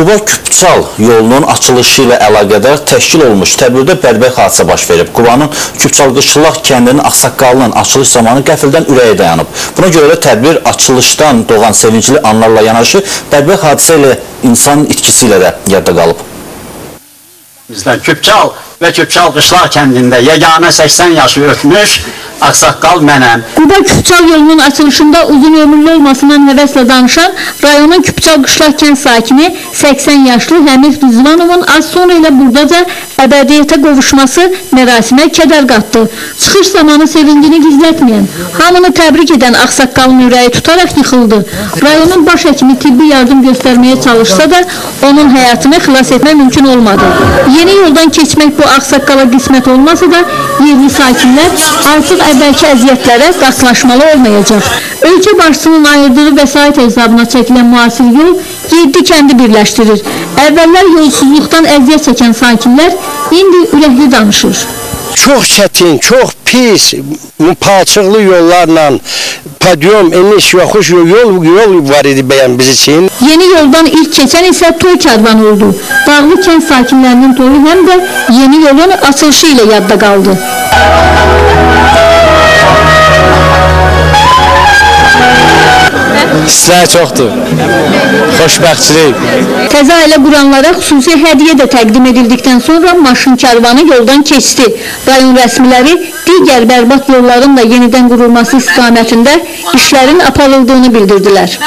Quba-Küpçal yolunun açılışı ilə əlaqədar təşkil olmuş tədbirdə bədbəxt hadisə baş verib. Qubanın Küpçal-Qışlaq kəndinin axsaqqalının açılış zamanı qəfildən ürəyi dayanıb. Buna görə də tədbir açılışdan doğan sevincli anlarla yanaşı bədbəxt hadisə ilə insan itkisi ilə də yadda qalıb. Bizdə Küpçal və Küpçal Qışlaq kəndində yeganə 80 yaşı ötmüş Aksaqqal mənəm. Quba Küpçal yolunun açılışında uzun ömürlü olmasından həvəslə danışan rayonun Küpçal Qışlaq kənd sakini 80 yaşlı Həmid Rızvanovun az sonra ilə buradaca əbədiyyətə qovuşması mərasimə kədər qatdı. Çıxış zamanı sevincini gizlətməyən, hamını təbrik edən Aksaqqalın ürəyi tutaraq yıxıldı. Rayonun baş həkimi tibbi yardım göstərməyə çalışsa da onun həyatını xilas etmək mümkün olmadı. Yeni yoldan keçmək bu Aksaqqala qismət olmasa da yerli sakinlər artıq əvvəlki əziyyətlərə qatlaşmalı olmayacaq. Ölkə başçısının ayırdığı vəsait hesabına çəkilən müasir yol 7 kəndi birləşdirir. Əvvəllər yolsuzluqdan əziyyət çəkən sakinlər indi ürəkli danışır. Çox çətin, çox pis, palçıqlı yollarla padyom, eniş, yoxuş yol, yol var idi bəyən biz için. Yeni yoldan ilk keçən isə toy kərvanı oldu. Dağlı kənd sakinlərinin toyu həm də yeni yolun açılışı ilə yadda qaldı. Sizlər çoxdur. Xoşbəxtçilik. Təzə ailə quranlara xüsusi hədiyyə də təqdim edildikdən sonra maşın kərvanı yoldan keçdi. Rayon rəsmiləri digər bərbad yolların da yenidən qurulması istiqamətində işlərin aparıldığını bildirdilər.